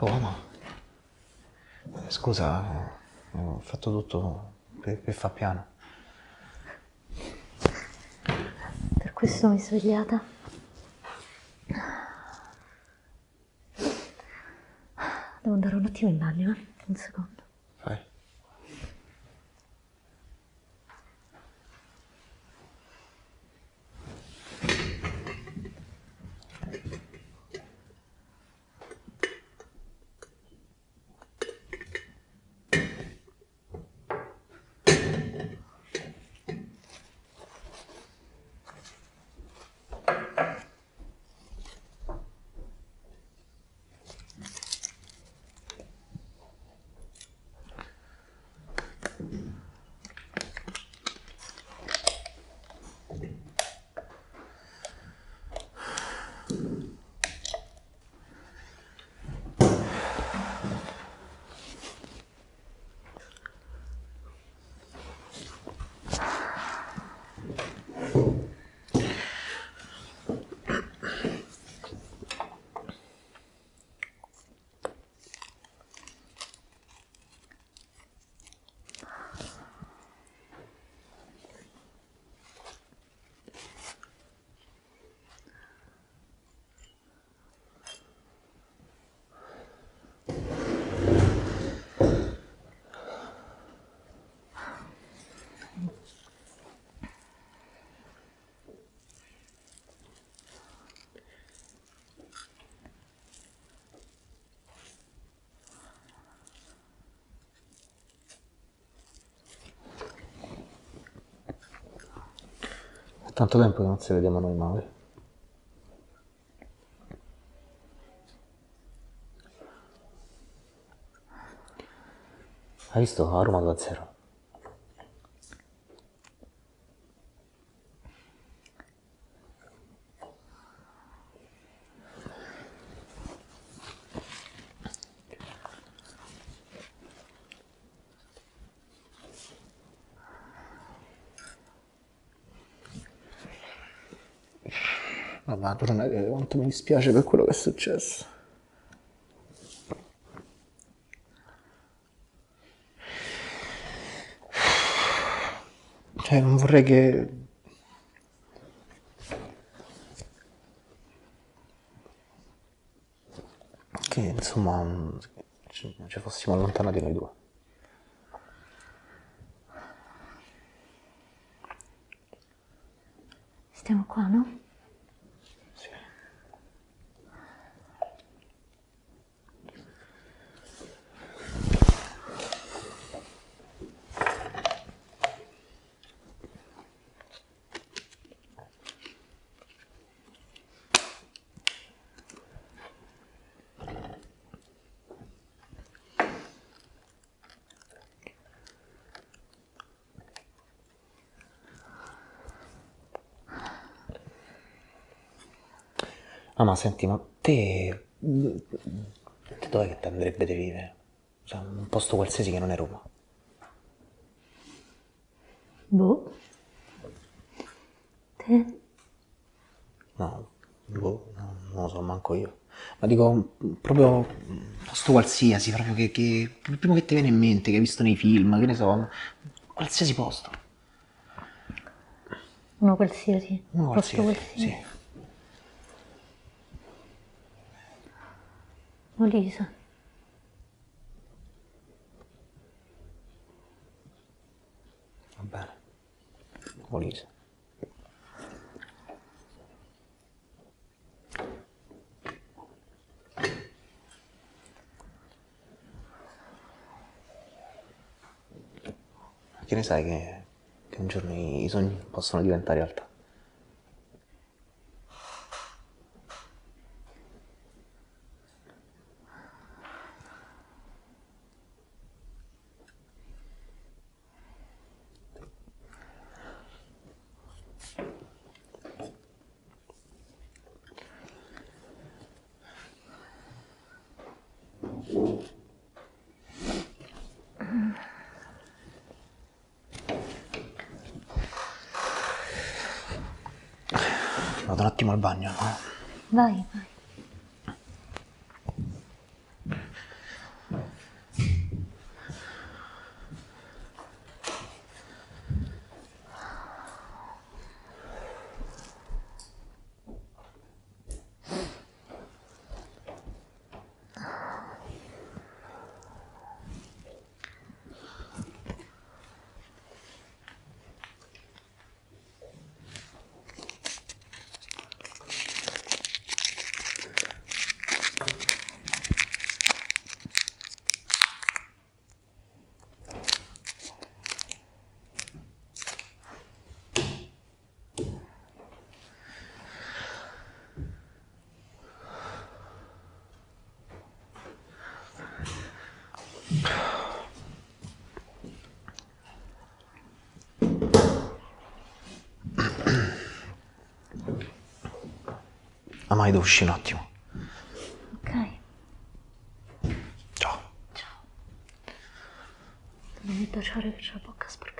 Oh, ma... Scusa, eh, ho fatto tutto per, per far piano. Per questo mi sono svegliata. Devo andare un attimo in bagno, eh? Un secondo. Tanto tempo che non ci vediamo noi, Mauri. Hai visto a Roma 2-0? Mamma, non è quanto mi dispiace per quello che è successo. Cioè, non vorrei che... Che, insomma, ci, ci fossimo allontanati noi due. Stiamo qua, no? Ah, ma senti, ma te... Te dov'è che ti andrebbe di vivere? Cioè, un posto qualsiasi che non è Roma. Boh. Te? No, boh, no, non lo so manco io. Ma dico, proprio un posto qualsiasi, proprio che, che... Il primo che ti viene in mente, che hai visto nei film, che ne so, qualsiasi posto. Uno qualsiasi. Uno Posto qualsiasi, qualsiasi. sì. Molisa. Va bene. Molise. Che ne sai che, che un giorno i sogni possono diventare realtà? Vado un attimo al bagno. no? Vai, vai. Io devo uscire un attimo. Ok. Ciao. Non mi baciare che c'è la bocca sporca.